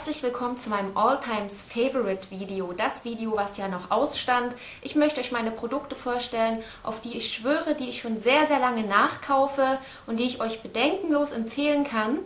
Herzlich willkommen zu meinem All-Times Favorite Video, das Video, was ja noch ausstand. Ich möchte euch meine Produkte vorstellen, auf die ich schwöre, die ich schon sehr, sehr lange nachkaufe und die ich euch bedenkenlos empfehlen kann.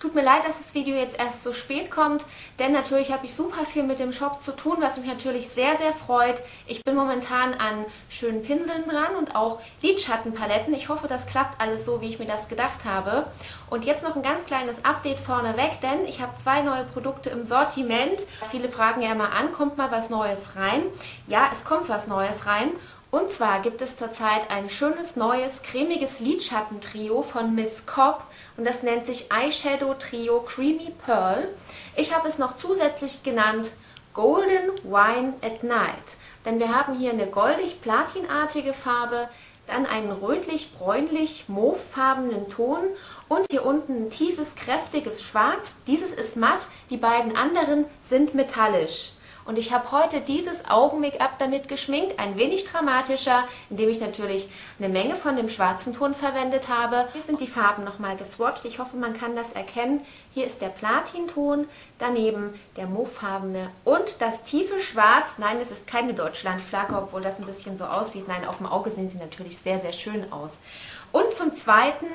Tut mir leid, dass das Video jetzt erst so spät kommt, denn natürlich habe ich super viel mit dem Shop zu tun, was mich natürlich sehr, sehr freut. Ich bin momentan an schönen Pinseln dran und auch Lidschattenpaletten. Ich hoffe, das klappt alles so, wie ich mir das gedacht habe. Und jetzt noch ein ganz kleines Update vorneweg, denn ich habe zwei neue Produkte im Sortiment. Viele fragen ja immer an, kommt mal was Neues rein? Ja, es kommt was Neues rein. Und zwar gibt es zurzeit ein schönes neues cremiges Lidschatentrio von Miss Cobb und das nennt sich Eyeshadow Trio Creamy Pearl. Ich habe es noch zusätzlich genannt Golden Wine at Night, denn wir haben hier eine goldig-platinartige Farbe, dann einen rötlich-bräunlich mauvefarbenen Ton und hier unten ein tiefes, kräftiges Schwarz. Dieses ist matt, die beiden anderen sind metallisch. Und ich habe heute dieses Augen-Make-up damit geschminkt, ein wenig dramatischer, indem ich natürlich eine Menge von dem schwarzen Ton verwendet habe. Hier sind die Farben nochmal geswatcht. Ich hoffe, man kann das erkennen. Hier ist der Platinton, daneben der mauvefarbene und das tiefe Schwarz. Nein, es ist keine Deutschlandflagge, obwohl das ein bisschen so aussieht. Nein, auf dem Auge sehen sie natürlich sehr, sehr schön aus. Und zum Zweiten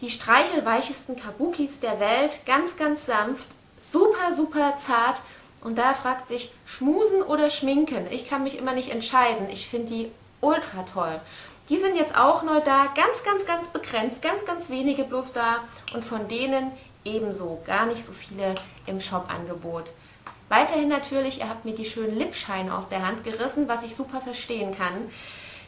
die streichelweichesten Kabukis der Welt. Ganz, ganz sanft, super, super zart und da fragt sich, schmusen oder schminken? Ich kann mich immer nicht entscheiden. Ich finde die ultra toll. Die sind jetzt auch neu da, ganz, ganz, ganz begrenzt, ganz, ganz wenige bloß da und von denen ebenso gar nicht so viele im Shop-Angebot. Weiterhin natürlich, ihr habt mir die schönen Lipscheine aus der Hand gerissen, was ich super verstehen kann.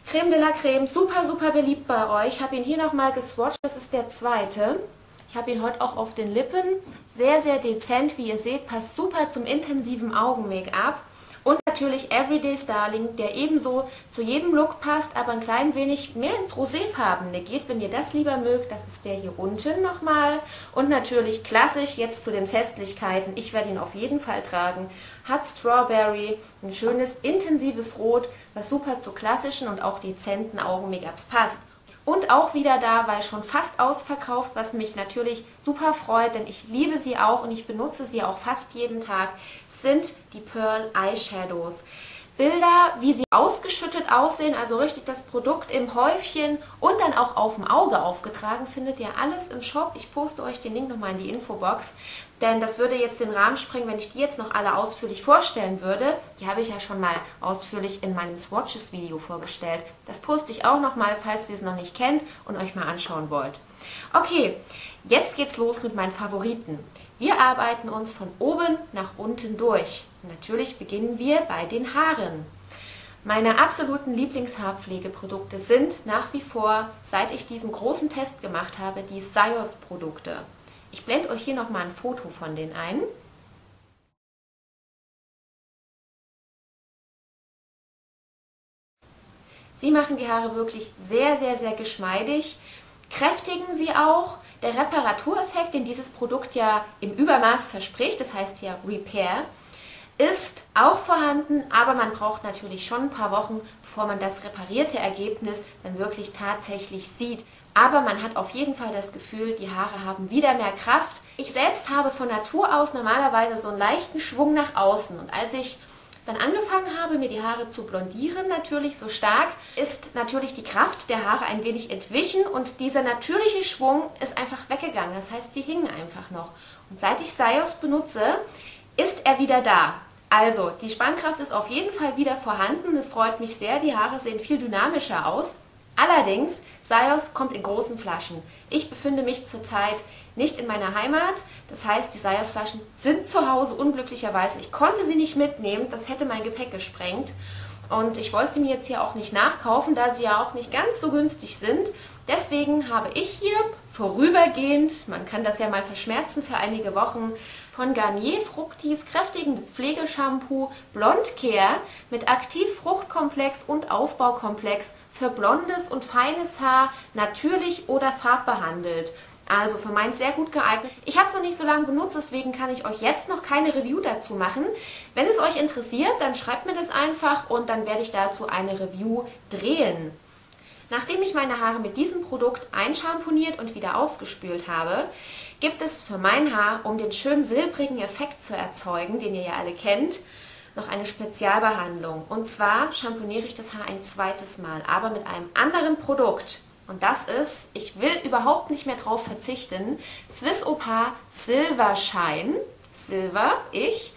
Creme de la Creme, super, super beliebt bei euch. Ich habe ihn hier nochmal geswatcht, das ist der zweite. Ich habe ihn heute auch auf den Lippen. Sehr, sehr dezent, wie ihr seht, passt super zum intensiven Augen-Make-up. Und natürlich Everyday Starling, der ebenso zu jedem Look passt, aber ein klein wenig mehr ins Roséfarbene geht, wenn ihr das lieber mögt. Das ist der hier unten nochmal. Und natürlich klassisch jetzt zu den Festlichkeiten. Ich werde ihn auf jeden Fall tragen. Hat Strawberry, ein schönes intensives Rot, was super zu klassischen und auch dezenten Augen-Make-ups passt. Und auch wieder da, weil schon fast ausverkauft, was mich natürlich super freut, denn ich liebe sie auch und ich benutze sie auch fast jeden Tag, sind die Pearl Eyeshadows. Bilder, wie sie ausgeschüttet aussehen, also richtig das Produkt im Häufchen und dann auch auf dem Auge aufgetragen, findet ihr alles im Shop. Ich poste euch den Link nochmal in die Infobox, denn das würde jetzt den Rahmen sprengen, wenn ich die jetzt noch alle ausführlich vorstellen würde. Die habe ich ja schon mal ausführlich in meinem Swatches-Video vorgestellt. Das poste ich auch nochmal, falls ihr es noch nicht kennt und euch mal anschauen wollt. Okay, jetzt geht's los mit meinen Favoriten. Wir arbeiten uns von oben nach unten durch. Natürlich beginnen wir bei den Haaren. Meine absoluten Lieblingshaarpflegeprodukte sind nach wie vor, seit ich diesen großen Test gemacht habe, die Sios-Produkte. Ich blende euch hier nochmal ein Foto von denen ein. Sie machen die Haare wirklich sehr, sehr, sehr geschmeidig, kräftigen sie auch, der Reparatureffekt, den dieses Produkt ja im Übermaß verspricht, das heißt ja Repair, ist auch vorhanden, aber man braucht natürlich schon ein paar Wochen, bevor man das reparierte Ergebnis dann wirklich tatsächlich sieht. Aber man hat auf jeden Fall das Gefühl, die Haare haben wieder mehr Kraft. Ich selbst habe von Natur aus normalerweise so einen leichten Schwung nach außen. Und als ich dann angefangen habe, mir die Haare zu blondieren, natürlich so stark, ist natürlich die Kraft der Haare ein wenig entwichen und dieser natürliche Schwung ist einfach weggegangen. Das heißt, sie hingen einfach noch. Und seit ich Sios benutze, ist er wieder da. Also, die Spannkraft ist auf jeden Fall wieder vorhanden. Es freut mich sehr. Die Haare sehen viel dynamischer aus. Allerdings, Sios kommt in großen Flaschen. Ich befinde mich zurzeit nicht in meiner Heimat. Das heißt, die Sios Flaschen sind zu Hause unglücklicherweise. Ich konnte sie nicht mitnehmen. Das hätte mein Gepäck gesprengt. Und ich wollte sie mir jetzt hier auch nicht nachkaufen, da sie ja auch nicht ganz so günstig sind. Deswegen habe ich hier vorübergehend, man kann das ja mal verschmerzen für einige Wochen, von Garnier Fructis kräftigendes Pflegeshampoo Blond Care mit Aktivfruchtkomplex und Aufbaukomplex für blondes und feines Haar natürlich oder farbbehandelt. Also für meins sehr gut geeignet. Ich habe es noch nicht so lange benutzt, deswegen kann ich euch jetzt noch keine Review dazu machen. Wenn es euch interessiert, dann schreibt mir das einfach und dann werde ich dazu eine Review drehen. Nachdem ich meine Haare mit diesem Produkt einschamponiert und wieder ausgespült habe, gibt es für mein Haar, um den schönen silbrigen Effekt zu erzeugen, den ihr ja alle kennt, noch eine Spezialbehandlung. Und zwar schamponiere ich das Haar ein zweites Mal, aber mit einem anderen Produkt. Und das ist, ich will überhaupt nicht mehr drauf verzichten, Swiss Opa Silver Shine. Silver, ich.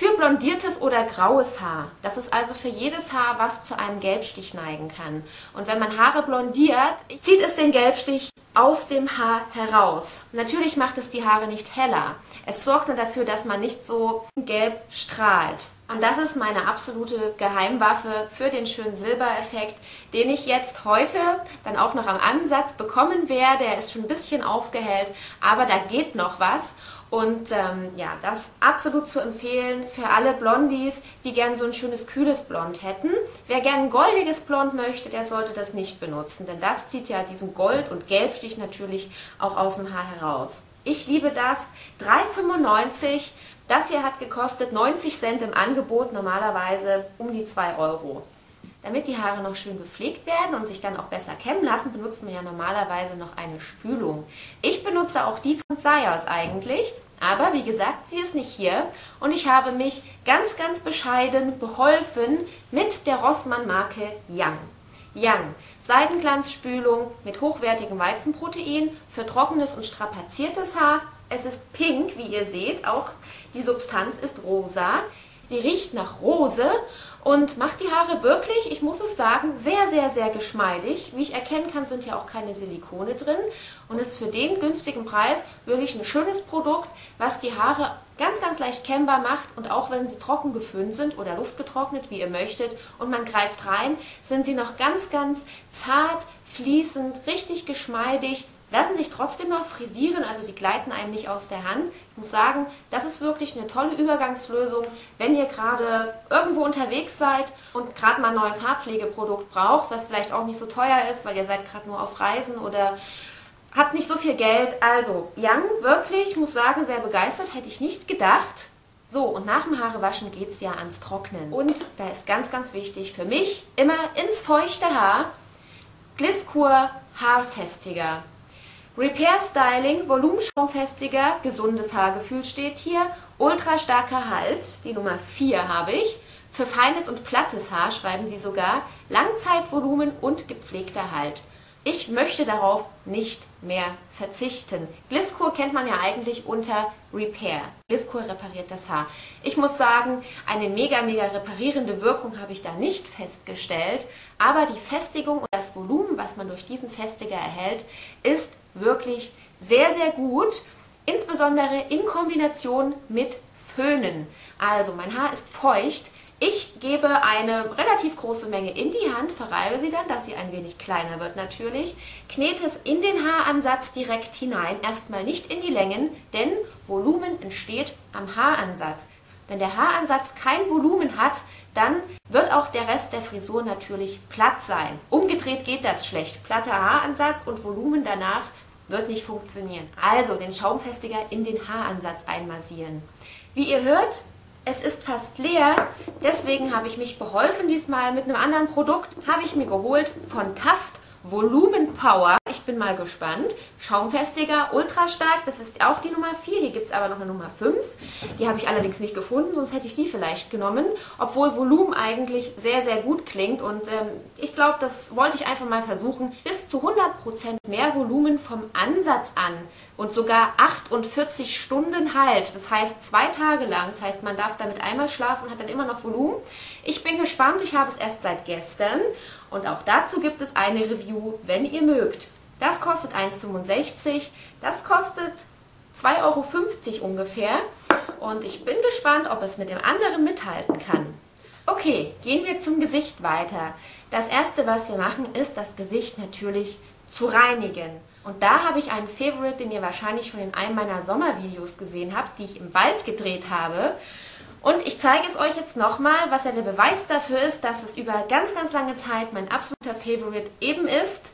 Für blondiertes oder graues Haar. Das ist also für jedes Haar, was zu einem Gelbstich neigen kann. Und wenn man Haare blondiert, zieht es den Gelbstich aus dem Haar heraus. Natürlich macht es die Haare nicht heller. Es sorgt nur dafür, dass man nicht so gelb strahlt. Und das ist meine absolute Geheimwaffe für den schönen Silbereffekt, den ich jetzt heute dann auch noch am Ansatz bekommen werde. Er ist schon ein bisschen aufgehellt, aber da geht noch was. Und ähm, ja, das absolut zu empfehlen für alle Blondies, die gern so ein schönes kühles Blond hätten. Wer gern ein goldiges Blond möchte, der sollte das nicht benutzen, denn das zieht ja diesen Gold- und Gelbstich natürlich auch aus dem Haar heraus. Ich liebe das. 3,95. Das hier hat gekostet 90 Cent im Angebot, normalerweise um die 2 Euro. Damit die Haare noch schön gepflegt werden und sich dann auch besser kämmen lassen, benutzt man ja normalerweise noch eine Spülung. Ich benutze auch die von Sayers eigentlich, aber wie gesagt, sie ist nicht hier und ich habe mich ganz, ganz bescheiden beholfen mit der Rossmann-Marke Young. Young, Seidenglanzspülung mit hochwertigem Weizenprotein für trockenes und strapaziertes Haar. Es ist pink, wie ihr seht, auch die Substanz ist rosa. Sie riecht nach Rose und macht die Haare wirklich, ich muss es sagen, sehr, sehr, sehr geschmeidig. Wie ich erkennen kann, sind ja auch keine Silikone drin und ist für den günstigen Preis wirklich ein schönes Produkt, was die Haare ganz, ganz leicht kennbar macht und auch wenn sie trocken geföhnt sind oder luftgetrocknet, wie ihr möchtet, und man greift rein, sind sie noch ganz, ganz zart, fließend, richtig geschmeidig lassen sich trotzdem noch frisieren, also sie gleiten einem nicht aus der Hand. Ich muss sagen, das ist wirklich eine tolle Übergangslösung, wenn ihr gerade irgendwo unterwegs seid und gerade mal ein neues Haarpflegeprodukt braucht, was vielleicht auch nicht so teuer ist, weil ihr seid gerade nur auf Reisen oder habt nicht so viel Geld. Also, Young, wirklich, ich muss sagen, sehr begeistert, hätte ich nicht gedacht. So, und nach dem Haarewaschen geht es ja ans Trocknen. Und da ist ganz, ganz wichtig für mich, immer ins feuchte Haar, Gliskur Haarfestiger. Repair Styling, Volumenschaumfestiger, gesundes Haargefühl steht hier. Ultra starker Halt, die Nummer 4 habe ich. Für feines und plattes Haar schreiben sie sogar Langzeitvolumen und gepflegter Halt. Ich möchte darauf nicht mehr verzichten. Gliskur kennt man ja eigentlich unter Repair. Gliskur repariert das Haar. Ich muss sagen, eine mega, mega reparierende Wirkung habe ich da nicht festgestellt, aber die Festigung und das Volumen, was man durch diesen Festiger erhält, ist wirklich sehr, sehr gut, insbesondere in Kombination mit Föhnen. Also mein Haar ist feucht, ich gebe eine relativ große Menge in die Hand, verreibe sie dann, dass sie ein wenig kleiner wird natürlich, knete es in den Haaransatz direkt hinein, erstmal nicht in die Längen, denn Volumen entsteht am Haaransatz. Wenn der Haaransatz kein Volumen hat, dann wird auch der Rest der Frisur natürlich platt sein. Umgedreht geht das schlecht. Platter Haaransatz und Volumen danach wird nicht funktionieren. Also den Schaumfestiger in den Haaransatz einmassieren. Wie ihr hört, es ist fast leer, deswegen habe ich mich beholfen diesmal mit einem anderen Produkt, habe ich mir geholt von Taft Volumen Power. Bin mal gespannt. Schaumfestiger, ultra stark. Das ist auch die Nummer 4. Hier gibt es aber noch eine Nummer 5. Die habe ich allerdings nicht gefunden, sonst hätte ich die vielleicht genommen. Obwohl Volumen eigentlich sehr, sehr gut klingt. Und ähm, ich glaube, das wollte ich einfach mal versuchen. Bis zu 100% mehr Volumen vom Ansatz an. Und sogar 48 Stunden Halt. Das heißt zwei Tage lang. Das heißt, man darf damit einmal schlafen und hat dann immer noch Volumen. Ich bin gespannt. Ich habe es erst seit gestern. Und auch dazu gibt es eine Review, wenn ihr mögt. Das kostet 1,65. Das kostet 2,50 Euro ungefähr. Und ich bin gespannt, ob es mit dem anderen mithalten kann. Okay, gehen wir zum Gesicht weiter. Das erste, was wir machen, ist das Gesicht natürlich zu reinigen. Und da habe ich einen Favorite, den ihr wahrscheinlich schon in einem meiner Sommervideos gesehen habt, die ich im Wald gedreht habe. Und ich zeige es euch jetzt nochmal, was ja der Beweis dafür ist, dass es über ganz, ganz lange Zeit mein absoluter Favorite eben ist.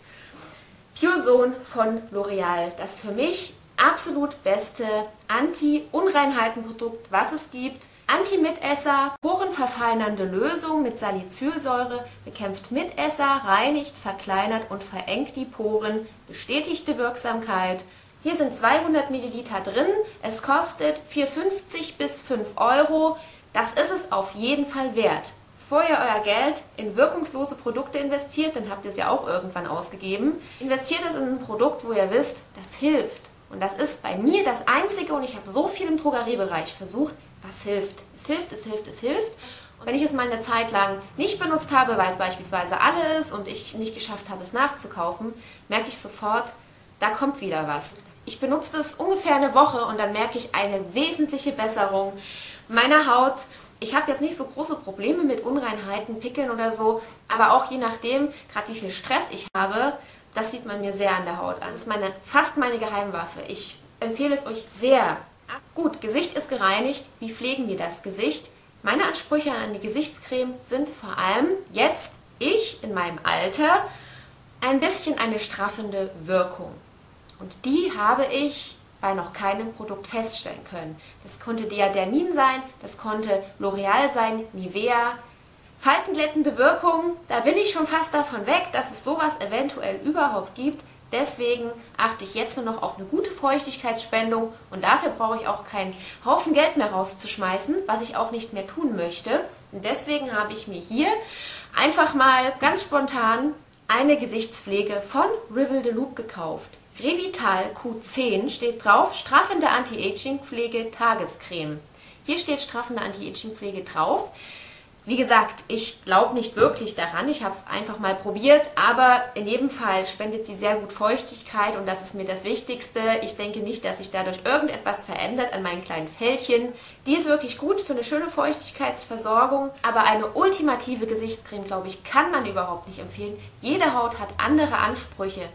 Pure Zone von L'Oreal. Das für mich absolut beste Anti-Unreinheitenprodukt, was es gibt. Anti-Mitesser, porenverfeinernde Lösung mit Salicylsäure, bekämpft Mitesser, reinigt, verkleinert und verengt die Poren, bestätigte Wirksamkeit. Hier sind 200 Milliliter drin, es kostet 4,50 bis 5 Euro. Das ist es auf jeden Fall wert. Bevor ihr euer Geld in wirkungslose Produkte investiert, dann habt ihr es ja auch irgendwann ausgegeben, investiert es in ein Produkt, wo ihr wisst, das hilft. Und das ist bei mir das Einzige, und ich habe so viel im Drogeriebereich versucht, was hilft. Es hilft, es hilft, es hilft. Und wenn ich es mal eine Zeit lang nicht benutzt habe, weil es beispielsweise alle ist und ich nicht geschafft habe, es nachzukaufen, merke ich sofort, da kommt wieder was. Ich benutze es ungefähr eine Woche und dann merke ich eine wesentliche Besserung meiner Haut. Ich habe jetzt nicht so große Probleme mit Unreinheiten, Pickeln oder so, aber auch je nachdem, gerade wie viel Stress ich habe, das sieht man mir sehr an der Haut. Es ist meine, fast meine Geheimwaffe. Ich empfehle es euch sehr. Gut, Gesicht ist gereinigt. Wie pflegen wir das Gesicht? Meine Ansprüche an eine Gesichtscreme sind vor allem jetzt, ich in meinem Alter, ein bisschen eine straffende Wirkung. Und die habe ich bei noch keinem Produkt feststellen können. Das konnte Diadermin sein, das konnte L'Oreal sein, Nivea. Faltenglättende Wirkung, da bin ich schon fast davon weg, dass es sowas eventuell überhaupt gibt. Deswegen achte ich jetzt nur noch auf eine gute Feuchtigkeitsspendung und dafür brauche ich auch keinen Haufen Geld mehr rauszuschmeißen, was ich auch nicht mehr tun möchte. Und deswegen habe ich mir hier einfach mal ganz spontan eine Gesichtspflege von Rivel de Loop gekauft. Revital Q10 steht drauf, straffende Anti-Aging-Pflege Tagescreme. Hier steht straffende Anti-Aging-Pflege drauf. Wie gesagt, ich glaube nicht wirklich daran. Ich habe es einfach mal probiert, aber in jedem Fall spendet sie sehr gut Feuchtigkeit und das ist mir das Wichtigste. Ich denke nicht, dass sich dadurch irgendetwas verändert an meinen kleinen Fältchen. Die ist wirklich gut für eine schöne Feuchtigkeitsversorgung, aber eine ultimative Gesichtscreme, glaube ich, kann man überhaupt nicht empfehlen. Jede Haut hat andere Ansprüche.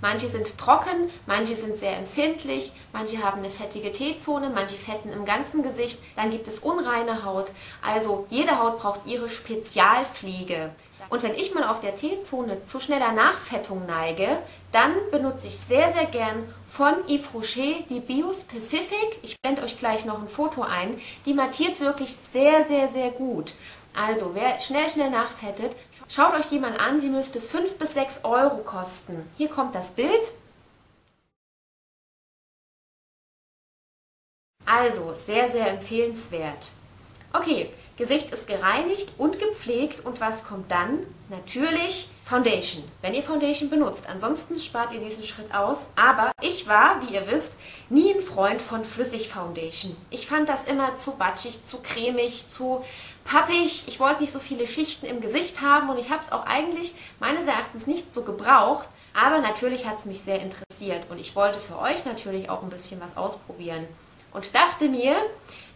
Manche sind trocken, manche sind sehr empfindlich, manche haben eine fettige T-Zone, manche fetten im ganzen Gesicht, dann gibt es unreine Haut. Also jede Haut braucht ihre Spezialpflege. Und wenn ich mal auf der T-Zone zu schneller Nachfettung neige, dann benutze ich sehr, sehr gern von Yves Rocher die Biospecific. Ich blende euch gleich noch ein Foto ein. Die mattiert wirklich sehr, sehr, sehr gut. Also wer schnell, schnell nachfettet, Schaut euch die mal an, sie müsste 5 bis 6 Euro kosten. Hier kommt das Bild. Also, sehr, sehr empfehlenswert. Okay, Gesicht ist gereinigt und gepflegt und was kommt dann? Natürlich Foundation, wenn ihr Foundation benutzt. Ansonsten spart ihr diesen Schritt aus. Aber ich war, wie ihr wisst, nie ein Freund von Flüssig-Foundation. Ich fand das immer zu batschig, zu cremig, zu pappig. Ich wollte nicht so viele Schichten im Gesicht haben und ich habe es auch eigentlich meines Erachtens nicht so gebraucht. Aber natürlich hat es mich sehr interessiert und ich wollte für euch natürlich auch ein bisschen was ausprobieren. Und dachte mir,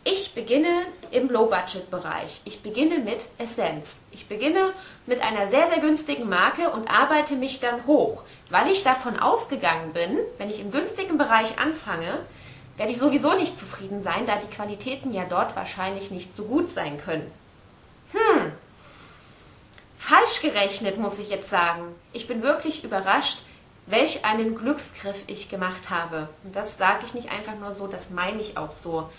ich beginne im Low-Budget-Bereich. Ich beginne mit Essence. Ich beginne mit einer sehr, sehr günstigen Marke und arbeite mich dann hoch, weil ich davon ausgegangen bin, wenn ich im günstigen Bereich anfange, werde ich sowieso nicht zufrieden sein, da die Qualitäten ja dort wahrscheinlich nicht so gut sein können. Hm, falsch gerechnet, muss ich jetzt sagen. Ich bin wirklich überrascht, welch einen Glücksgriff ich gemacht habe. Und das sage ich nicht einfach nur so, das meine ich auch so.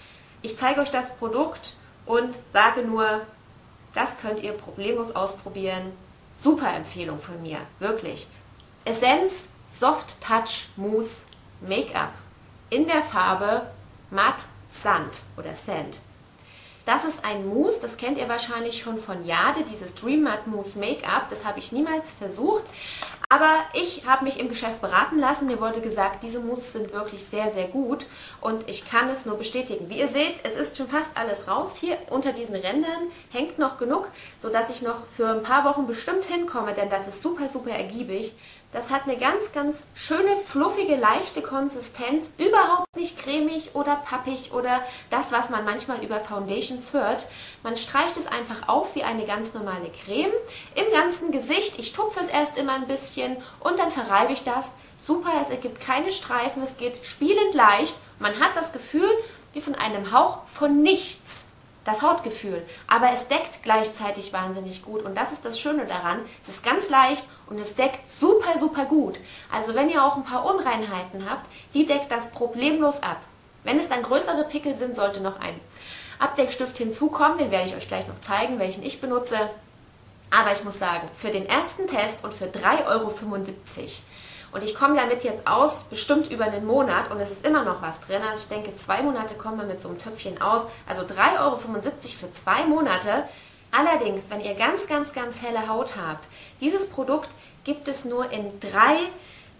Ich zeige euch das Produkt und sage nur, das könnt ihr problemlos ausprobieren. Super Empfehlung von mir, wirklich. Essence Soft Touch Mousse Make-up in der Farbe Matt Sand oder Sand. Das ist ein Mousse, das kennt ihr wahrscheinlich schon von Jade, dieses Dream Matte Mousse Make-up. Das habe ich niemals versucht, aber ich habe mich im Geschäft beraten lassen. Mir wurde gesagt, diese Mousse sind wirklich sehr, sehr gut und ich kann es nur bestätigen. Wie ihr seht, es ist schon fast alles raus. Hier unter diesen Rändern hängt noch genug, sodass ich noch für ein paar Wochen bestimmt hinkomme, denn das ist super, super ergiebig. Das hat eine ganz, ganz schöne, fluffige, leichte Konsistenz, überhaupt nicht cremig oder pappig oder das, was man manchmal über Foundations hört. Man streicht es einfach auf wie eine ganz normale Creme im ganzen Gesicht. Ich tupfe es erst immer ein bisschen und dann verreibe ich das. Super, es ergibt keine Streifen, es geht spielend leicht. Man hat das Gefühl wie von einem Hauch von nichts das Hautgefühl. Aber es deckt gleichzeitig wahnsinnig gut. Und das ist das Schöne daran. Es ist ganz leicht und es deckt super, super gut. Also wenn ihr auch ein paar Unreinheiten habt, die deckt das problemlos ab. Wenn es dann größere Pickel sind, sollte noch ein Abdeckstift hinzukommen. Den werde ich euch gleich noch zeigen, welchen ich benutze. Aber ich muss sagen, für den ersten Test und für 3,75 Euro und ich komme damit jetzt aus, bestimmt über einen Monat und es ist immer noch was drin. Also ich denke, zwei Monate kommen wir mit so einem Töpfchen aus. Also 3,75 Euro für zwei Monate. Allerdings, wenn ihr ganz, ganz, ganz helle Haut habt, dieses Produkt gibt es nur in drei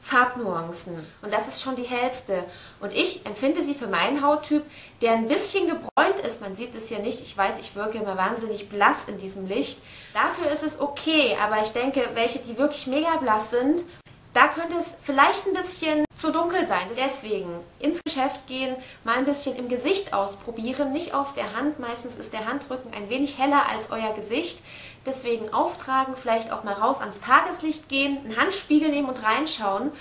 Farbnuancen. Und das ist schon die hellste. Und ich empfinde sie für meinen Hauttyp, der ein bisschen gebräunt ist. Man sieht es hier nicht. Ich weiß, ich wirke immer wahnsinnig blass in diesem Licht. Dafür ist es okay. Aber ich denke, welche, die wirklich mega blass sind, da könnte es vielleicht ein bisschen zu dunkel sein. Deswegen ins Geschäft gehen, mal ein bisschen im Gesicht ausprobieren, nicht auf der Hand. Meistens ist der Handrücken ein wenig heller als euer Gesicht. Deswegen auftragen, vielleicht auch mal raus ans Tageslicht gehen, einen Handspiegel nehmen und reinschauen.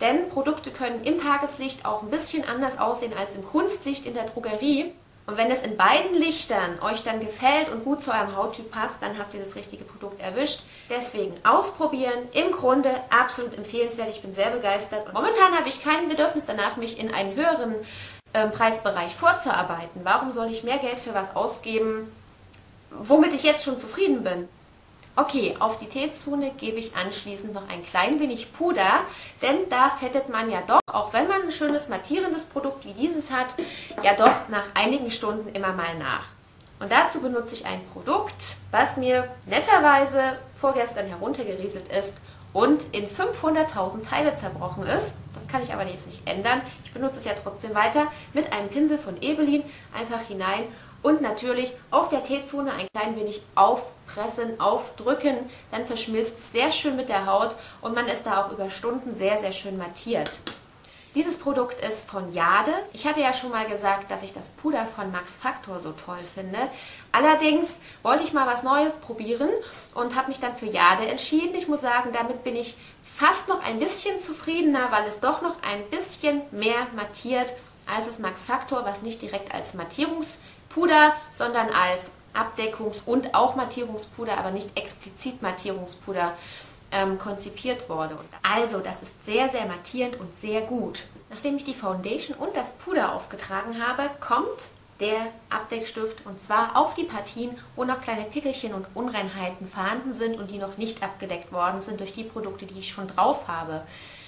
Denn Produkte können im Tageslicht auch ein bisschen anders aussehen als im Kunstlicht in der Drogerie. Und wenn es in beiden Lichtern euch dann gefällt und gut zu eurem Hauttyp passt, dann habt ihr das richtige Produkt erwischt. Deswegen ausprobieren. Im Grunde absolut empfehlenswert. Ich bin sehr begeistert. Und momentan habe ich kein Bedürfnis danach, mich in einen höheren äh, Preisbereich vorzuarbeiten. Warum soll ich mehr Geld für was ausgeben, womit ich jetzt schon zufrieden bin? Okay, auf die Teezone gebe ich anschließend noch ein klein wenig Puder, denn da fettet man ja doch, auch wenn man ein schönes mattierendes Produkt wie dieses hat, ja doch nach einigen Stunden immer mal nach. Und dazu benutze ich ein Produkt, was mir netterweise vorgestern heruntergerieselt ist und in 500.000 Teile zerbrochen ist. Das kann ich aber jetzt nicht ändern. Ich benutze es ja trotzdem weiter mit einem Pinsel von Ebelin einfach hinein und natürlich auf der T-Zone ein klein wenig aufpressen, aufdrücken. Dann verschmilzt es sehr schön mit der Haut und man ist da auch über Stunden sehr, sehr schön mattiert. Dieses Produkt ist von Jade. Ich hatte ja schon mal gesagt, dass ich das Puder von Max Factor so toll finde. Allerdings wollte ich mal was Neues probieren und habe mich dann für Jade entschieden. Ich muss sagen, damit bin ich fast noch ein bisschen zufriedener, weil es doch noch ein bisschen mehr mattiert als das Max Factor, was nicht direkt als Mattierungspuder, sondern als Abdeckungs- und auch Mattierungspuder, aber nicht explizit Mattierungspuder ähm, konzipiert wurde. Also, das ist sehr, sehr mattierend und sehr gut. Nachdem ich die Foundation und das Puder aufgetragen habe, kommt der Abdeckstift und zwar auf die Partien, wo noch kleine Pickelchen und Unreinheiten vorhanden sind und die noch nicht abgedeckt worden sind durch die Produkte, die ich schon drauf habe.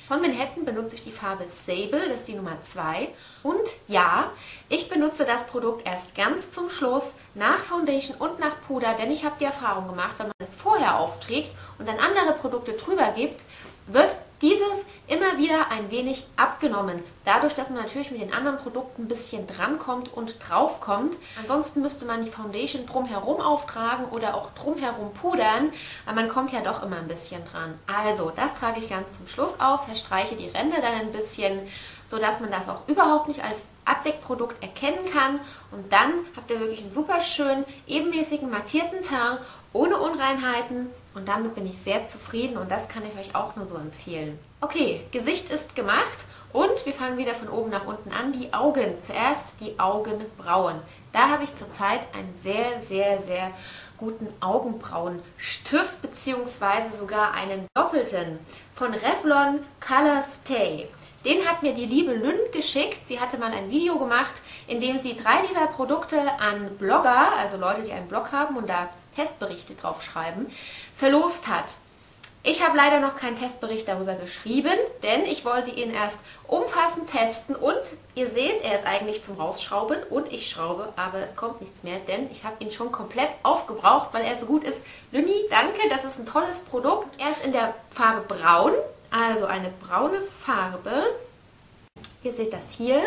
Von Manhattan benutze ich die Farbe Sable, das ist die Nummer 2. Und ja, ich benutze das Produkt erst ganz zum Schluss, nach Foundation und nach Puder, denn ich habe die Erfahrung gemacht, wenn man es vorher aufträgt und dann andere Produkte drüber gibt, wird dieses immer wieder ein wenig abgenommen. Dadurch, dass man natürlich mit den anderen Produkten ein bisschen drankommt und draufkommt. Ansonsten müsste man die Foundation drumherum auftragen oder auch drumherum pudern, aber man kommt ja doch immer ein bisschen dran. Also, das trage ich ganz zum Schluss auf, verstreiche die Ränder dann ein bisschen, sodass man das auch überhaupt nicht als Abdeckprodukt erkennen kann. Und dann habt ihr wirklich einen super schönen, ebenmäßigen, mattierten Teint ohne Unreinheiten und damit bin ich sehr zufrieden und das kann ich euch auch nur so empfehlen. Okay, Gesicht ist gemacht und wir fangen wieder von oben nach unten an. Die Augen. Zuerst die Augenbrauen. Da habe ich zurzeit einen sehr, sehr, sehr guten Augenbrauenstift bzw. sogar einen doppelten von Revlon Color Stay. Den hat mir die liebe Lynn geschickt. Sie hatte mal ein Video gemacht, in dem sie drei dieser Produkte an Blogger, also Leute, die einen Blog haben und da Testberichte drauf schreiben, verlost hat. Ich habe leider noch keinen Testbericht darüber geschrieben, denn ich wollte ihn erst umfassend testen und ihr seht, er ist eigentlich zum Rausschrauben und ich schraube, aber es kommt nichts mehr, denn ich habe ihn schon komplett aufgebraucht, weil er so gut ist. Lünni, danke, das ist ein tolles Produkt. Er ist in der Farbe Braun, also eine braune Farbe. Ihr seht das hier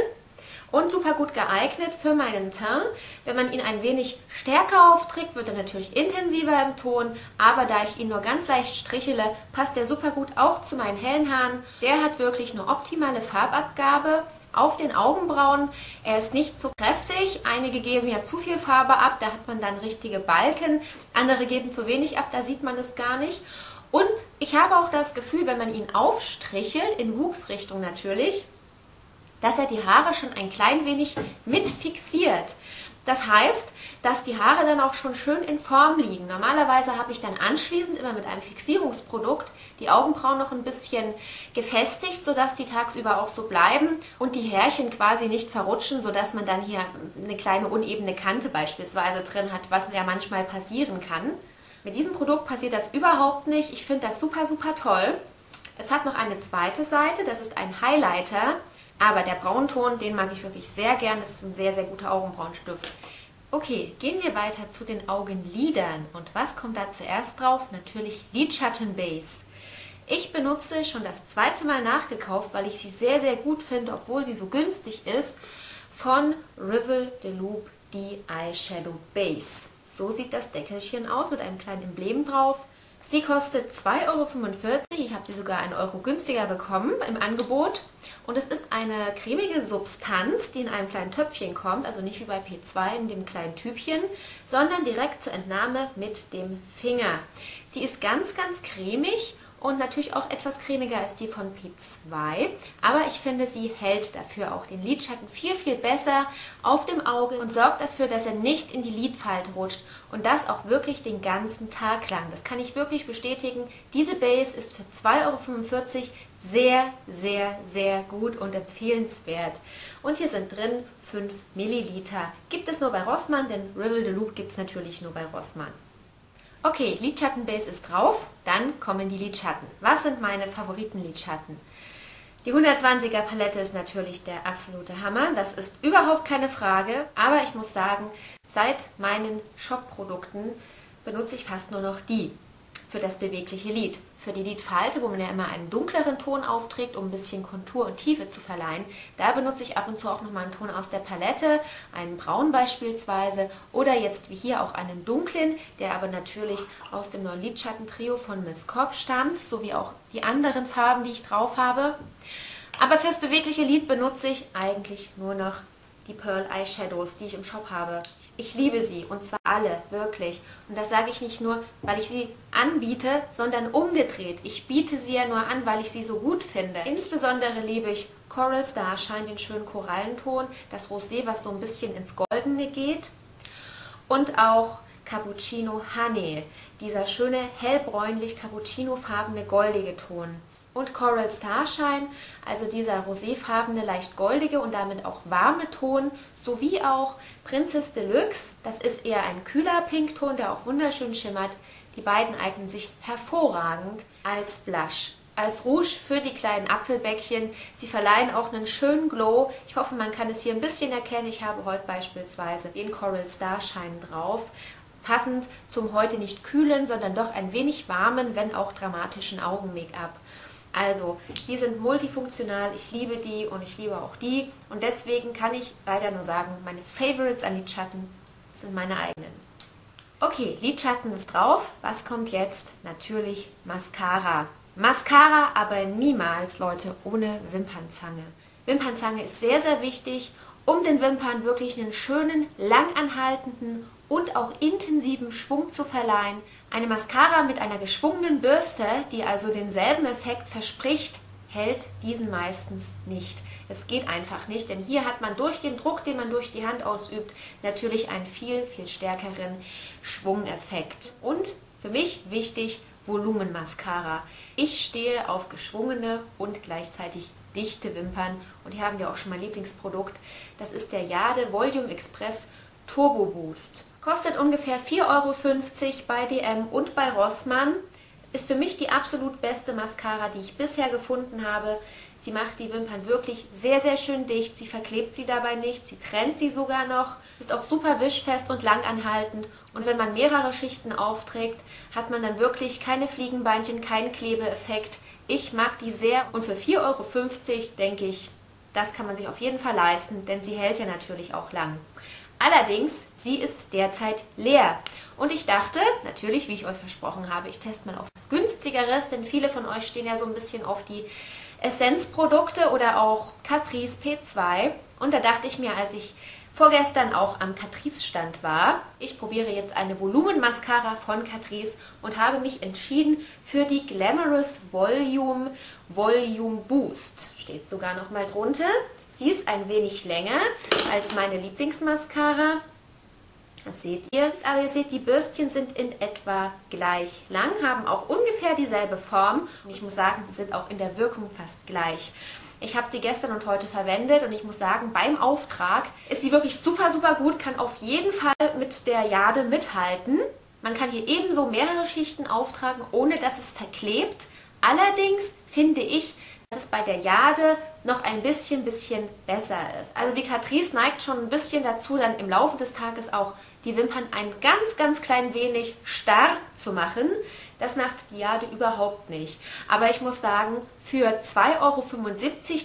und super gut geeignet für meinen Teint. Wenn man ihn ein wenig stärker aufträgt, wird er natürlich intensiver im Ton, aber da ich ihn nur ganz leicht strichele, passt er super gut auch zu meinen hellen Haaren. Der hat wirklich eine optimale Farbabgabe auf den Augenbrauen. Er ist nicht zu kräftig. Einige geben ja zu viel Farbe ab, da hat man dann richtige Balken. Andere geben zu wenig ab, da sieht man es gar nicht. Und ich habe auch das Gefühl, wenn man ihn aufstrichelt, in Wuchsrichtung natürlich, dass er die Haare schon ein klein wenig mit fixiert. Das heißt, dass die Haare dann auch schon schön in Form liegen. Normalerweise habe ich dann anschließend immer mit einem Fixierungsprodukt die Augenbrauen noch ein bisschen gefestigt, sodass die tagsüber auch so bleiben und die Härchen quasi nicht verrutschen, sodass man dann hier eine kleine unebene Kante beispielsweise drin hat, was ja manchmal passieren kann. Mit diesem Produkt passiert das überhaupt nicht. Ich finde das super, super toll. Es hat noch eine zweite Seite, das ist ein Highlighter. Aber der Braunton, den mag ich wirklich sehr gern. Das ist ein sehr, sehr guter Augenbrauenstift. Okay, gehen wir weiter zu den Augenlidern. Und was kommt da zuerst drauf? Natürlich Lidschatten Base. Ich benutze schon das zweite Mal nachgekauft, weil ich sie sehr, sehr gut finde, obwohl sie so günstig ist, von Rivel de Loop die Eyeshadow Base. So sieht das Deckelchen aus mit einem kleinen Emblem drauf. Sie kostet 2,45 Euro. Ich habe sie sogar einen Euro günstiger bekommen im Angebot. Und es ist eine cremige Substanz, die in einem kleinen Töpfchen kommt, also nicht wie bei P2 in dem kleinen Tübchen, sondern direkt zur Entnahme mit dem Finger. Sie ist ganz, ganz cremig und natürlich auch etwas cremiger als die von P2. Aber ich finde, sie hält dafür auch den Lidschatten viel, viel besser auf dem Auge und sorgt dafür, dass er nicht in die Lidfalte rutscht und das auch wirklich den ganzen Tag lang. Das kann ich wirklich bestätigen. Diese Base ist für 2,45 Euro sehr, sehr, sehr gut und empfehlenswert. Und hier sind drin 5 Milliliter. Gibt es nur bei Rossmann, denn Rivel de Loop gibt es natürlich nur bei Rossmann. Okay, Lidschattenbase ist drauf, dann kommen die Lidschatten. Was sind meine Favoriten-Lidschatten? Die 120er Palette ist natürlich der absolute Hammer, das ist überhaupt keine Frage, aber ich muss sagen, seit meinen Shop-Produkten benutze ich fast nur noch die für das bewegliche Lid für die Lidfalte, wo man ja immer einen dunkleren Ton aufträgt, um ein bisschen Kontur und Tiefe zu verleihen. Da benutze ich ab und zu auch nochmal einen Ton aus der Palette, einen braun beispielsweise oder jetzt wie hier auch einen dunklen, der aber natürlich aus dem neuen Lidschatten-Trio von Miss Cobb stammt, sowie auch die anderen Farben, die ich drauf habe. Aber fürs bewegliche Lid benutze ich eigentlich nur noch die Pearl Eyeshadows, die ich im Shop habe. Ich liebe sie und zwar alle, wirklich. Und das sage ich nicht nur, weil ich sie anbiete, sondern umgedreht. Ich biete sie ja nur an, weil ich sie so gut finde. Insbesondere liebe ich Coral Starshine, den schönen Korallenton, das Rosé, was so ein bisschen ins Goldene geht. Und auch Cappuccino Honey, dieser schöne hellbräunlich cappuccino-farbene goldige Ton und Coral Starshine, also dieser roséfarbene, leicht goldige und damit auch warme Ton, sowie auch Princess Deluxe, das ist eher ein kühler Pinkton, der auch wunderschön schimmert. Die beiden eignen sich hervorragend als Blush. Als Rouge für die kleinen Apfelbäckchen. Sie verleihen auch einen schönen Glow. Ich hoffe, man kann es hier ein bisschen erkennen. Ich habe heute beispielsweise den Coral Starshine drauf passend zum heute nicht kühlen, sondern doch ein wenig warmen, wenn auch dramatischen Augen-Make-up. Also, die sind multifunktional, ich liebe die und ich liebe auch die. Und deswegen kann ich leider nur sagen, meine Favorites an Lidschatten sind meine eigenen. Okay, Lidschatten ist drauf. Was kommt jetzt? Natürlich Mascara. Mascara aber niemals, Leute, ohne Wimpernzange. Wimpernzange ist sehr, sehr wichtig, um den Wimpern wirklich einen schönen, langanhaltenden und auch intensiven Schwung zu verleihen. Eine Mascara mit einer geschwungenen Bürste, die also denselben Effekt verspricht, hält diesen meistens nicht. Es geht einfach nicht, denn hier hat man durch den Druck, den man durch die Hand ausübt, natürlich einen viel, viel stärkeren Schwungeffekt. Und für mich wichtig, Volumenmascara. Ich stehe auf geschwungene und gleichzeitig dichte Wimpern und hier haben wir auch schon mein Lieblingsprodukt. Das ist der Jade Volume Express Turbo Boost. Kostet ungefähr 4,50 Euro bei DM und bei Rossmann. Ist für mich die absolut beste Mascara, die ich bisher gefunden habe. Sie macht die Wimpern wirklich sehr, sehr schön dicht. Sie verklebt sie dabei nicht. Sie trennt sie sogar noch. Ist auch super wischfest und langanhaltend. Und wenn man mehrere Schichten aufträgt, hat man dann wirklich keine Fliegenbeinchen, keinen Klebeeffekt. Ich mag die sehr und für 4,50 Euro denke ich, das kann man sich auf jeden Fall leisten, denn sie hält ja natürlich auch lang. Allerdings, sie ist derzeit leer. Und ich dachte, natürlich, wie ich euch versprochen habe, ich teste mal auf was günstigeres, denn viele von euch stehen ja so ein bisschen auf die Essenzprodukte oder auch Catrice P2. Und da dachte ich mir, als ich vorgestern auch am Catrice-Stand war. Ich probiere jetzt eine Volumenmascara von Catrice und habe mich entschieden für die Glamorous Volume Volume Boost. Steht sogar noch mal drunter. Sie ist ein wenig länger als meine Lieblingsmascara. Das seht ihr. Aber ihr seht, die Bürstchen sind in etwa gleich lang, haben auch ungefähr dieselbe Form. Und ich muss sagen, sie sind auch in der Wirkung fast gleich. Ich habe sie gestern und heute verwendet und ich muss sagen, beim Auftrag ist sie wirklich super, super gut, kann auf jeden Fall mit der Jade mithalten. Man kann hier ebenso mehrere Schichten auftragen, ohne dass es verklebt. Allerdings finde ich, dass es bei der Jade noch ein bisschen, bisschen besser ist. Also die Catrice neigt schon ein bisschen dazu, dann im Laufe des Tages auch die Wimpern ein ganz, ganz klein wenig starr zu machen. Das macht die Jade überhaupt nicht. Aber ich muss sagen, für 2,75 Euro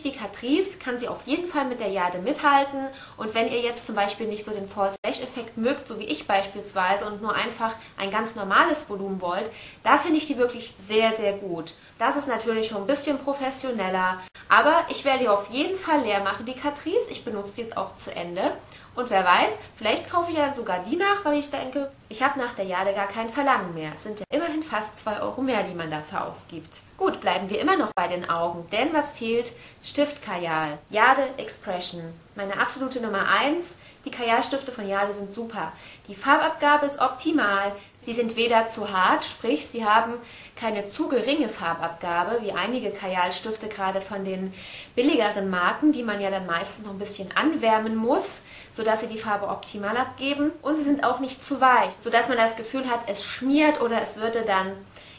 die Catrice kann sie auf jeden Fall mit der Jade mithalten. Und wenn ihr jetzt zum Beispiel nicht so den False-Lash-Effekt mögt, so wie ich beispielsweise, und nur einfach ein ganz normales Volumen wollt, da finde ich die wirklich sehr, sehr gut. Das ist natürlich schon ein bisschen professioneller, aber ich werde die auf jeden Fall leer machen, die Catrice. Ich benutze die jetzt auch zu Ende. Und wer weiß, vielleicht kaufe ich ja dann sogar die nach, weil ich denke, ich habe nach der Jade gar kein Verlangen mehr. Es sind ja immerhin fast 2 Euro mehr, die man dafür ausgibt. Gut, bleiben wir immer noch bei den Augen, denn was fehlt? Stift Kajal. Jade Expression. Meine absolute Nummer 1. Die Kajalstifte von Jade sind super. Die Farbabgabe ist optimal. Sie sind weder zu hart, sprich, sie haben keine zu geringe Farbabgabe, wie einige Kajalstifte gerade von den billigeren Marken, die man ja dann meistens noch ein bisschen anwärmen muss, sodass sie die Farbe optimal abgeben. Und sie sind auch nicht zu weich, sodass man das Gefühl hat, es schmiert oder es würde dann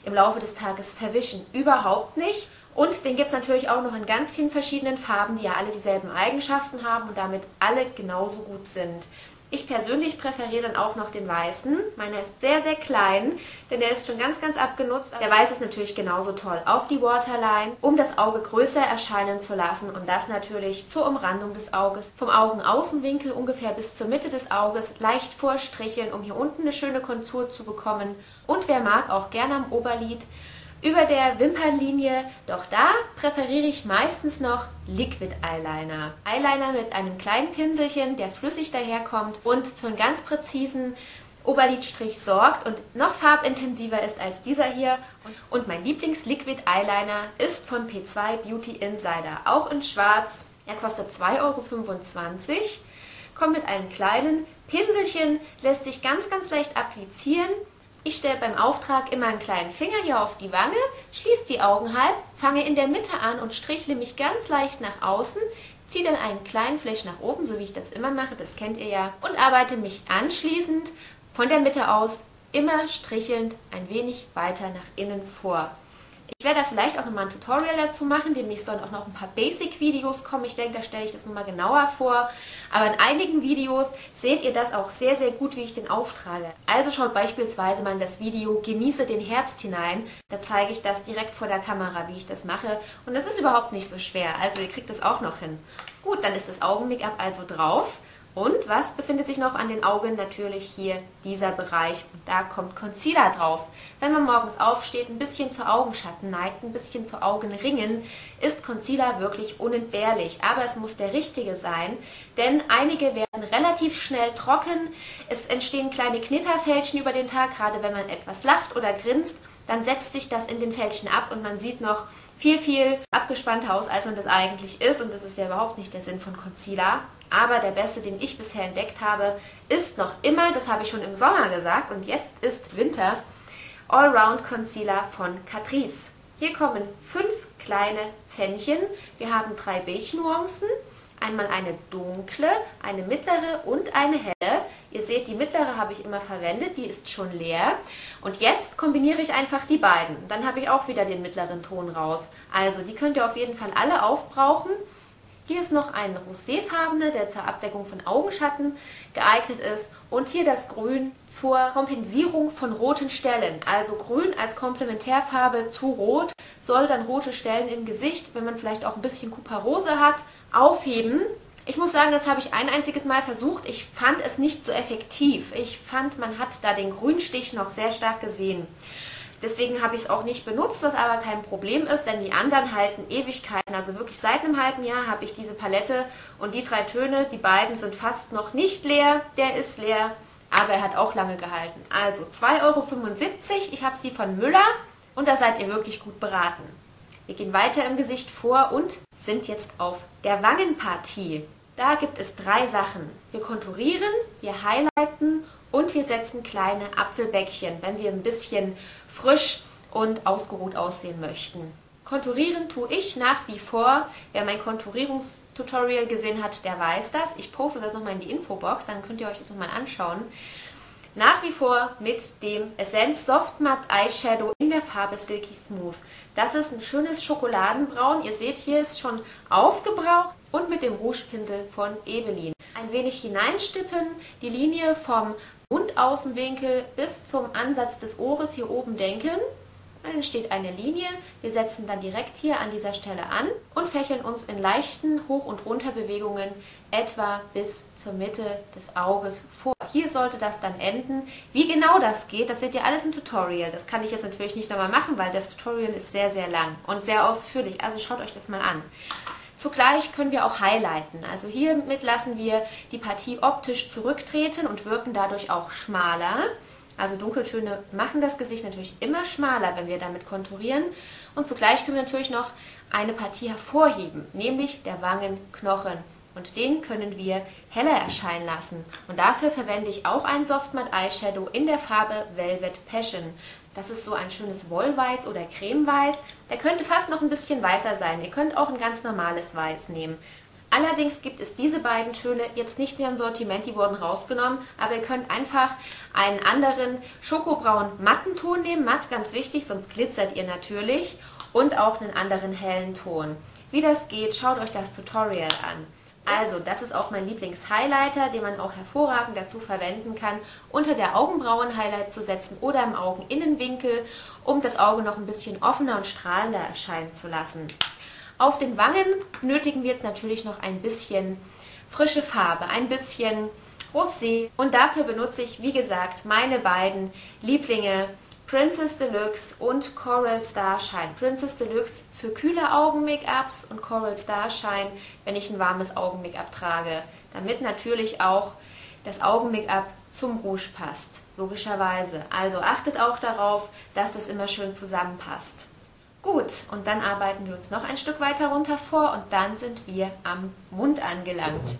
im Laufe des Tages verwischen. Überhaupt nicht. Und den gibt es natürlich auch noch in ganz vielen verschiedenen Farben, die ja alle dieselben Eigenschaften haben und damit alle genauso gut sind. Ich persönlich präferiere dann auch noch den weißen. Meiner ist sehr, sehr klein, denn der ist schon ganz, ganz abgenutzt. Der weiß ist natürlich genauso toll auf die Waterline, um das Auge größer erscheinen zu lassen und das natürlich zur Umrandung des Auges. Vom Augenaußenwinkel ungefähr bis zur Mitte des Auges leicht vorstricheln, um hier unten eine schöne Kontur zu bekommen. Und wer mag, auch gerne am Oberlid über der Wimpernlinie. Doch da präferiere ich meistens noch Liquid Eyeliner. Eyeliner mit einem kleinen Pinselchen, der flüssig daherkommt und für einen ganz präzisen Oberlidstrich sorgt und noch farbintensiver ist als dieser hier. Und mein Lieblings-Liquid Eyeliner ist von P2 Beauty Insider, auch in schwarz. Er kostet 2,25 Euro, kommt mit einem kleinen Pinselchen, lässt sich ganz, ganz leicht applizieren ich stelle beim Auftrag immer einen kleinen Finger hier auf die Wange, schließe die Augen halb, fange in der Mitte an und strichle mich ganz leicht nach außen, ziehe dann einen kleinen Flash nach oben, so wie ich das immer mache, das kennt ihr ja, und arbeite mich anschließend von der Mitte aus immer strichelnd ein wenig weiter nach innen vor. Ich werde da vielleicht auch nochmal ein Tutorial dazu machen. Demnächst sollen auch noch ein paar Basic-Videos kommen. Ich denke, da stelle ich das nochmal genauer vor. Aber in einigen Videos seht ihr das auch sehr, sehr gut, wie ich den auftrage. Also schaut beispielsweise mal in das Video Genieße den Herbst hinein. Da zeige ich das direkt vor der Kamera, wie ich das mache. Und das ist überhaupt nicht so schwer. Also ihr kriegt das auch noch hin. Gut, dann ist das Augen-Make-up also drauf. Und was befindet sich noch an den Augen? Natürlich hier dieser Bereich. Und da kommt Concealer drauf. Wenn man morgens aufsteht, ein bisschen zu Augenschatten neigt, ein bisschen zu Augenringen, ist Concealer wirklich unentbehrlich. Aber es muss der richtige sein, denn einige werden relativ schnell trocken. Es entstehen kleine Knitterfältchen über den Tag, gerade wenn man etwas lacht oder grinst. Dann setzt sich das in den Fältchen ab und man sieht noch viel, viel abgespannter aus, als man das eigentlich ist. Und das ist ja überhaupt nicht der Sinn von Concealer. Aber der beste, den ich bisher entdeckt habe, ist noch immer, das habe ich schon im Sommer gesagt und jetzt ist Winter, Allround Concealer von Catrice. Hier kommen fünf kleine Pfännchen. Wir haben drei Beige-Nuancen. Einmal eine dunkle, eine mittlere und eine helle. Ihr seht, die mittlere habe ich immer verwendet, die ist schon leer. Und jetzt kombiniere ich einfach die beiden. Dann habe ich auch wieder den mittleren Ton raus. Also die könnt ihr auf jeden Fall alle aufbrauchen. Hier ist noch ein roséfarbene, der zur Abdeckung von Augenschatten geeignet ist. Und hier das Grün zur Kompensierung von roten Stellen. Also Grün als Komplementärfarbe zu Rot soll dann rote Stellen im Gesicht, wenn man vielleicht auch ein bisschen Kuparose hat, aufheben. Ich muss sagen, das habe ich ein einziges Mal versucht. Ich fand es nicht so effektiv. Ich fand, man hat da den Grünstich noch sehr stark gesehen. Deswegen habe ich es auch nicht benutzt, was aber kein Problem ist, denn die anderen halten Ewigkeiten. Also wirklich seit einem halben Jahr habe ich diese Palette und die drei Töne, die beiden sind fast noch nicht leer. Der ist leer, aber er hat auch lange gehalten. Also 2,75 Euro. Ich habe sie von Müller und da seid ihr wirklich gut beraten. Wir gehen weiter im Gesicht vor und sind jetzt auf der Wangenpartie. Da gibt es drei Sachen. Wir konturieren, wir highlighten und wir setzen kleine Apfelbäckchen, wenn wir ein bisschen frisch und ausgeruht aussehen möchten. Konturieren tue ich nach wie vor. Wer mein Konturierungstutorial gesehen hat, der weiß das. Ich poste das nochmal in die Infobox, dann könnt ihr euch das nochmal anschauen. Nach wie vor mit dem Essence Soft Matte Eyeshadow in der Farbe Silky Smooth. Das ist ein schönes Schokoladenbraun. Ihr seht, hier ist schon aufgebraucht und mit dem Rougepinsel von Evelyn. Ein wenig hineinstippen, die Linie vom Mundaußenwinkel bis zum Ansatz des Ohres hier oben denken dann entsteht eine Linie. Wir setzen dann direkt hier an dieser Stelle an und fächeln uns in leichten Hoch- und Runterbewegungen etwa bis zur Mitte des Auges vor. Hier sollte das dann enden. Wie genau das geht, das seht ihr alles im Tutorial. Das kann ich jetzt natürlich nicht nochmal machen, weil das Tutorial ist sehr, sehr lang und sehr ausführlich. Also schaut euch das mal an. Zugleich können wir auch highlighten. Also hiermit lassen wir die Partie optisch zurücktreten und wirken dadurch auch schmaler. Also Dunkeltöne machen das Gesicht natürlich immer schmaler, wenn wir damit konturieren. Und zugleich können wir natürlich noch eine Partie hervorheben, nämlich der Wangenknochen. Und den können wir heller erscheinen lassen. Und dafür verwende ich auch ein Soft Matte Eyeshadow in der Farbe Velvet Passion. Das ist so ein schönes Wollweiß oder Cremeweiß. Der könnte fast noch ein bisschen weißer sein. Ihr könnt auch ein ganz normales Weiß nehmen. Allerdings gibt es diese beiden Töne jetzt nicht mehr im Sortiment, die wurden rausgenommen, aber ihr könnt einfach einen anderen schokobraun matten Ton nehmen, matt ganz wichtig, sonst glitzert ihr natürlich und auch einen anderen hellen Ton. Wie das geht, schaut euch das Tutorial an. Also, das ist auch mein Lieblings-Highlighter, den man auch hervorragend dazu verwenden kann, unter der Augenbrauen-Highlight zu setzen oder im Augeninnenwinkel, um das Auge noch ein bisschen offener und strahlender erscheinen zu lassen. Auf den Wangen benötigen wir jetzt natürlich noch ein bisschen frische Farbe, ein bisschen Rosé. Und dafür benutze ich, wie gesagt, meine beiden Lieblinge Princess Deluxe und Coral Starshine. Princess Deluxe für kühle Augen-Make-ups und Coral Starshine, wenn ich ein warmes Augen-Make-up trage. Damit natürlich auch das Augen-Make-up zum Rouge passt, logischerweise. Also achtet auch darauf, dass das immer schön zusammenpasst. Gut, und dann arbeiten wir uns noch ein Stück weiter runter vor und dann sind wir am Mund angelangt.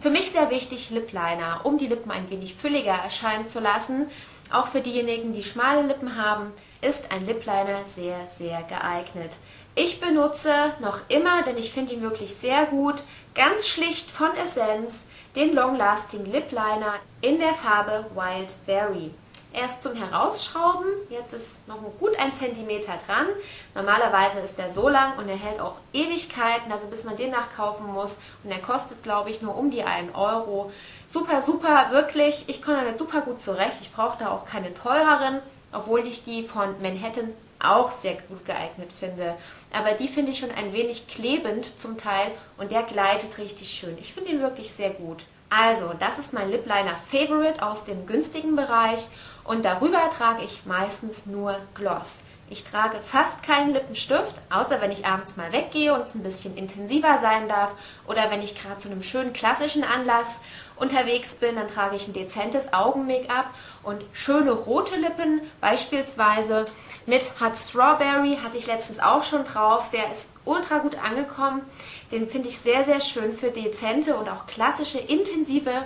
Für mich sehr wichtig Lip Liner, um die Lippen ein wenig fülliger erscheinen zu lassen. Auch für diejenigen, die schmale Lippen haben, ist ein Lip Liner sehr, sehr geeignet. Ich benutze noch immer, denn ich finde ihn wirklich sehr gut, ganz schlicht von Essence den Long Lasting Lip Liner in der Farbe Wild Berry. Erst zum Herausschrauben. Jetzt ist noch gut ein Zentimeter dran. Normalerweise ist der so lang und er hält auch Ewigkeiten, also bis man den nachkaufen muss. Und er kostet, glaube ich, nur um die 1 Euro. Super, super, wirklich. Ich komme damit super gut zurecht. Ich brauche da auch keine teureren, obwohl ich die von Manhattan auch sehr gut geeignet finde. Aber die finde ich schon ein wenig klebend zum Teil und der gleitet richtig schön. Ich finde ihn wirklich sehr gut. Also, das ist mein Lip Liner Favorite aus dem günstigen Bereich und darüber trage ich meistens nur Gloss. Ich trage fast keinen Lippenstift, außer wenn ich abends mal weggehe und es ein bisschen intensiver sein darf oder wenn ich gerade zu einem schönen klassischen Anlass unterwegs bin, dann trage ich ein dezentes Augen-Make-up und schöne rote Lippen, beispielsweise mit Hot Strawberry hatte ich letztens auch schon drauf. Der ist ultra gut angekommen. Den finde ich sehr, sehr schön für dezente und auch klassische, intensive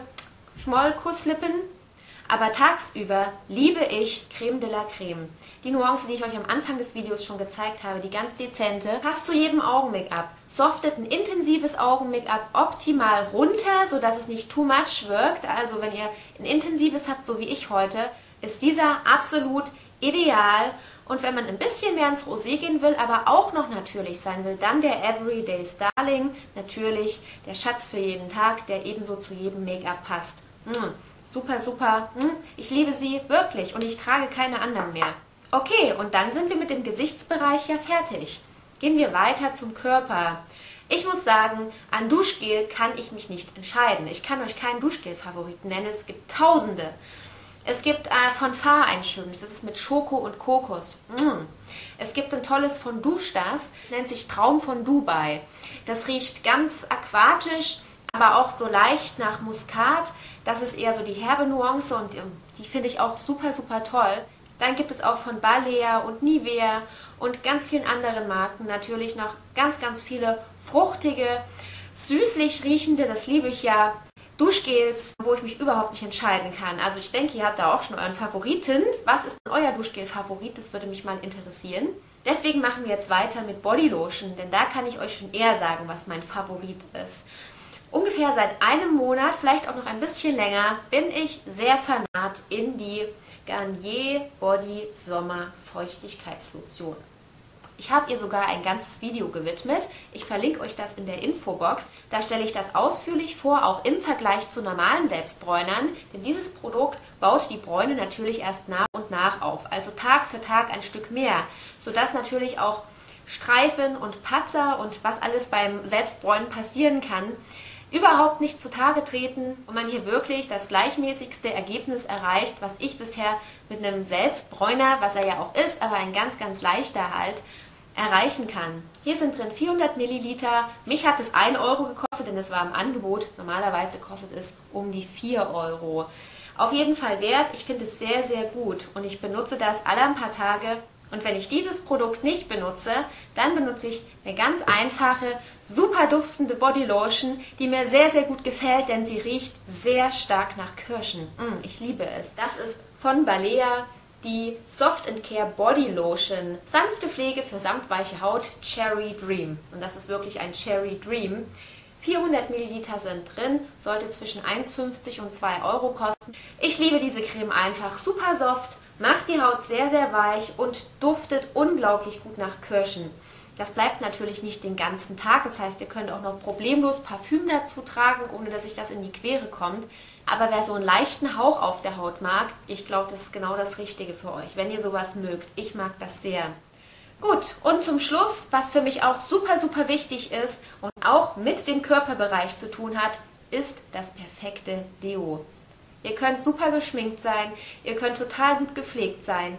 Schmollkusslippen. Aber tagsüber liebe ich Creme de la Creme. Die Nuance, die ich euch am Anfang des Videos schon gezeigt habe, die ganz dezente, passt zu jedem Augen-Make-up. Softet ein intensives Augen-Make-up optimal runter, sodass es nicht too much wirkt. Also wenn ihr ein intensives habt, so wie ich heute, ist dieser absolut ideal. Und wenn man ein bisschen mehr ins Rosé gehen will, aber auch noch natürlich sein will, dann der Everyday Starling. Natürlich der Schatz für jeden Tag, der ebenso zu jedem Make-up passt. Mmh. Super, super. Hm, ich liebe sie wirklich und ich trage keine anderen mehr. Okay, und dann sind wir mit dem Gesichtsbereich ja fertig. Gehen wir weiter zum Körper. Ich muss sagen, an Duschgel kann ich mich nicht entscheiden. Ich kann euch keinen Duschgel-Favoriten nennen. Es gibt tausende. Es gibt äh, von Fahr ein schönes, das ist mit Schoko und Kokos. Mm. Es gibt ein tolles von Duschdas, das nennt sich Traum von Dubai. Das riecht ganz aquatisch, aber auch so leicht nach Muskat. Das ist eher so die herbe Nuance und ähm, die finde ich auch super, super toll. Dann gibt es auch von Balea und Nivea und ganz vielen anderen Marken natürlich noch ganz, ganz viele fruchtige, süßlich riechende, das liebe ich ja, Duschgels, wo ich mich überhaupt nicht entscheiden kann. Also ich denke, ihr habt da auch schon euren Favoriten. Was ist denn euer Duschgel-Favorit? Das würde mich mal interessieren. Deswegen machen wir jetzt weiter mit Bodylotion, denn da kann ich euch schon eher sagen, was mein Favorit ist. Ungefähr seit einem Monat, vielleicht auch noch ein bisschen länger, bin ich sehr vernarrt in die Garnier Body Sommer Feuchtigkeitslotion. Ich habe ihr sogar ein ganzes Video gewidmet. Ich verlinke euch das in der Infobox. Da stelle ich das ausführlich vor, auch im Vergleich zu normalen Selbstbräunern. Denn dieses Produkt baut die Bräune natürlich erst nach und nach auf. Also Tag für Tag ein Stück mehr. Sodass natürlich auch Streifen und Patzer und was alles beim Selbstbräunen passieren kann, überhaupt nicht zutage treten und man hier wirklich das gleichmäßigste Ergebnis erreicht, was ich bisher mit einem Selbstbräuner, was er ja auch ist, aber ein ganz, ganz leichter halt, erreichen kann. Hier sind drin 400 Milliliter. Mich hat es 1 Euro gekostet, denn es war im Angebot. Normalerweise kostet es um die 4 Euro. Auf jeden Fall wert. Ich finde es sehr, sehr gut und ich benutze das alle ein paar Tage. Und wenn ich dieses Produkt nicht benutze, dann benutze ich eine ganz einfache, super duftende Bodylotion, die mir sehr, sehr gut gefällt, denn sie riecht sehr stark nach Kirschen. Mm, ich liebe es. Das ist von Balea die Soft Care Body Lotion. Sanfte Pflege für samtweiche Haut, Cherry Dream. Und das ist wirklich ein Cherry Dream. 400 Milliliter sind drin, sollte zwischen 1,50 und 2 Euro kosten. Ich liebe diese Creme einfach. Super soft, macht die Haut sehr, sehr weich und duftet unglaublich gut nach Kirschen. Das bleibt natürlich nicht den ganzen Tag. Das heißt, ihr könnt auch noch problemlos Parfüm dazu tragen, ohne dass sich das in die Quere kommt. Aber wer so einen leichten Hauch auf der Haut mag, ich glaube, das ist genau das Richtige für euch, wenn ihr sowas mögt. Ich mag das sehr. Gut, und zum Schluss, was für mich auch super, super wichtig ist und auch mit dem Körperbereich zu tun hat, ist das perfekte Deo. Ihr könnt super geschminkt sein, ihr könnt total gut gepflegt sein.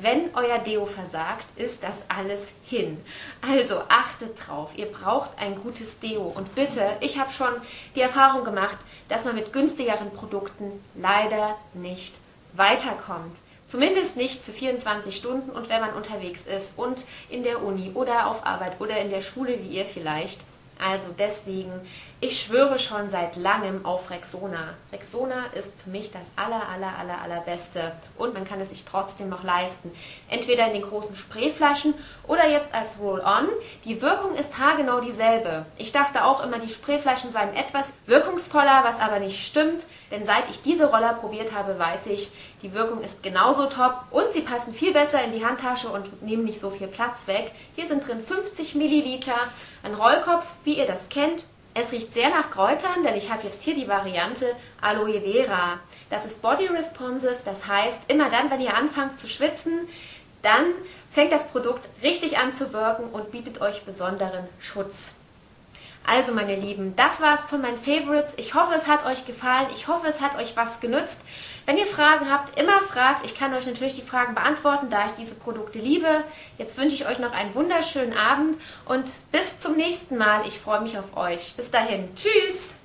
Wenn euer Deo versagt, ist das alles hin. Also achtet drauf, ihr braucht ein gutes Deo. Und bitte, ich habe schon die Erfahrung gemacht, dass man mit günstigeren Produkten leider nicht weiterkommt. Zumindest nicht für 24 Stunden und wenn man unterwegs ist und in der Uni oder auf Arbeit oder in der Schule wie ihr vielleicht. Also deswegen, ich schwöre schon seit langem auf Rexona. Rexona ist für mich das aller, aller, aller, allerbeste und man kann es sich trotzdem noch leisten. Entweder in den großen Sprayflaschen oder jetzt als Roll-On. Die Wirkung ist haargenau dieselbe. Ich dachte auch immer, die Sprayflaschen seien etwas wirkungsvoller, was aber nicht stimmt, denn seit ich diese Roller probiert habe, weiß ich, die Wirkung ist genauso top und sie passen viel besser in die Handtasche und nehmen nicht so viel Platz weg. Hier sind drin 50 Milliliter, ein Rollkopf, wie ihr das kennt. Es riecht sehr nach Kräutern, denn ich habe jetzt hier die Variante Aloe Vera. Das ist Body Responsive, das heißt, immer dann, wenn ihr anfangt zu schwitzen, dann fängt das Produkt richtig an zu wirken und bietet euch besonderen Schutz. Also meine Lieben, das war's von meinen Favorites. Ich hoffe, es hat euch gefallen. Ich hoffe, es hat euch was genützt. Wenn ihr Fragen habt, immer fragt. Ich kann euch natürlich die Fragen beantworten, da ich diese Produkte liebe. Jetzt wünsche ich euch noch einen wunderschönen Abend und bis zum nächsten Mal. Ich freue mich auf euch. Bis dahin. Tschüss!